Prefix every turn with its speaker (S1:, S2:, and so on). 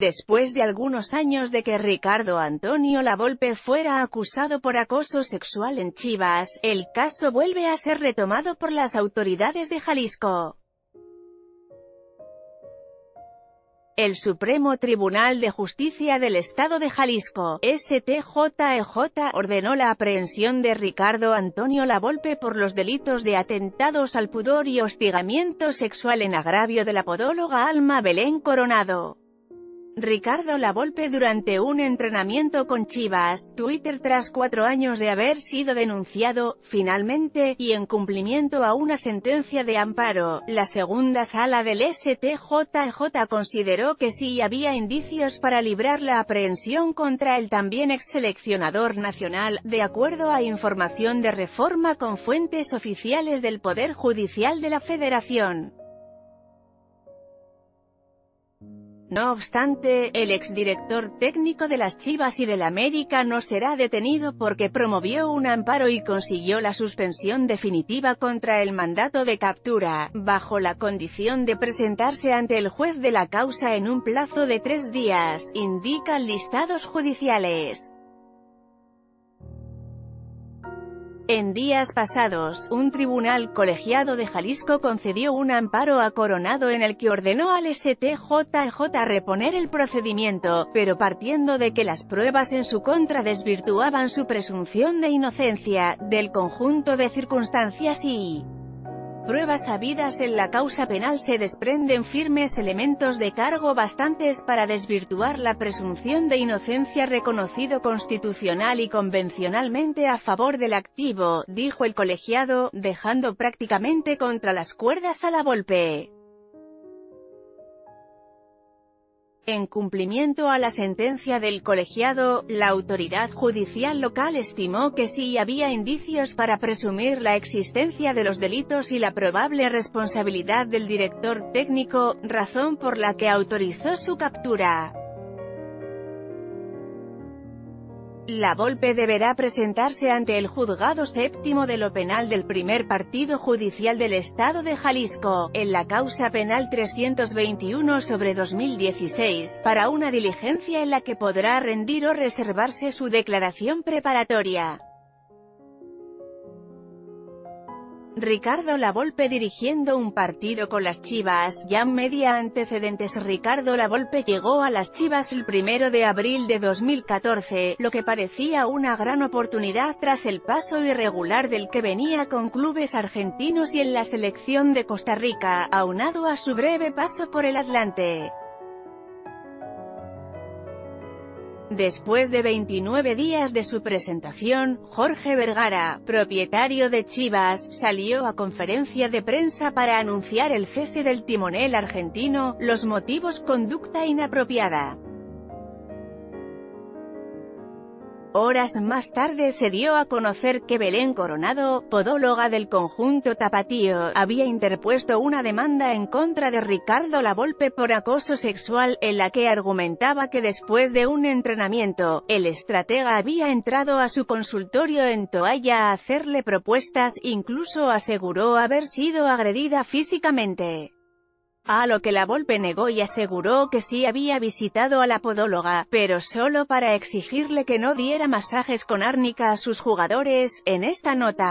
S1: Después de algunos años de que Ricardo Antonio Lavolpe fuera acusado por acoso sexual en Chivas, el caso vuelve a ser retomado por las autoridades de Jalisco. El Supremo Tribunal de Justicia del Estado de Jalisco, STJEJ, ordenó la aprehensión de Ricardo Antonio Lavolpe por los delitos de atentados al pudor y hostigamiento sexual en agravio de la podóloga Alma Belén Coronado. Ricardo Lavolpe durante un entrenamiento con Chivas, Twitter tras cuatro años de haber sido denunciado, finalmente, y en cumplimiento a una sentencia de amparo, la segunda sala del STJJ consideró que sí había indicios para librar la aprehensión contra el también ex seleccionador nacional, de acuerdo a información de reforma con fuentes oficiales del Poder Judicial de la Federación. No obstante, el exdirector técnico de las Chivas y del América no será detenido porque promovió un amparo y consiguió la suspensión definitiva contra el mandato de captura, bajo la condición de presentarse ante el juez de la causa en un plazo de tres días, indican listados judiciales. En días pasados, un tribunal colegiado de Jalisco concedió un amparo a Coronado en el que ordenó al STJJ reponer el procedimiento, pero partiendo de que las pruebas en su contra desvirtuaban su presunción de inocencia, del conjunto de circunstancias y pruebas habidas en la causa penal se desprenden firmes elementos de cargo bastantes para desvirtuar la presunción de inocencia reconocido constitucional y convencionalmente a favor del activo, dijo el colegiado, dejando prácticamente contra las cuerdas a la golpe. En cumplimiento a la sentencia del colegiado, la autoridad judicial local estimó que sí había indicios para presumir la existencia de los delitos y la probable responsabilidad del director técnico, razón por la que autorizó su captura. La Volpe deberá presentarse ante el Juzgado Séptimo de lo Penal del Primer Partido Judicial del Estado de Jalisco, en la causa penal 321 sobre 2016, para una diligencia en la que podrá rendir o reservarse su declaración preparatoria. Ricardo Lavolpe dirigiendo un partido con las Chivas, ya media antecedentes Ricardo Lavolpe llegó a las Chivas el primero de abril de 2014, lo que parecía una gran oportunidad tras el paso irregular del que venía con clubes argentinos y en la selección de Costa Rica, aunado a su breve paso por el Atlante. Después de 29 días de su presentación, Jorge Vergara, propietario de Chivas, salió a conferencia de prensa para anunciar el cese del timonel argentino, los motivos conducta inapropiada. Horas más tarde se dio a conocer que Belén Coronado, podóloga del conjunto Tapatío, había interpuesto una demanda en contra de Ricardo Lavolpe por acoso sexual, en la que argumentaba que después de un entrenamiento, el estratega había entrado a su consultorio en toalla a hacerle propuestas, incluso aseguró haber sido agredida físicamente. A lo que la Volpe negó y aseguró que sí había visitado a la podóloga, pero solo para exigirle que no diera masajes con árnica a sus jugadores, en esta nota.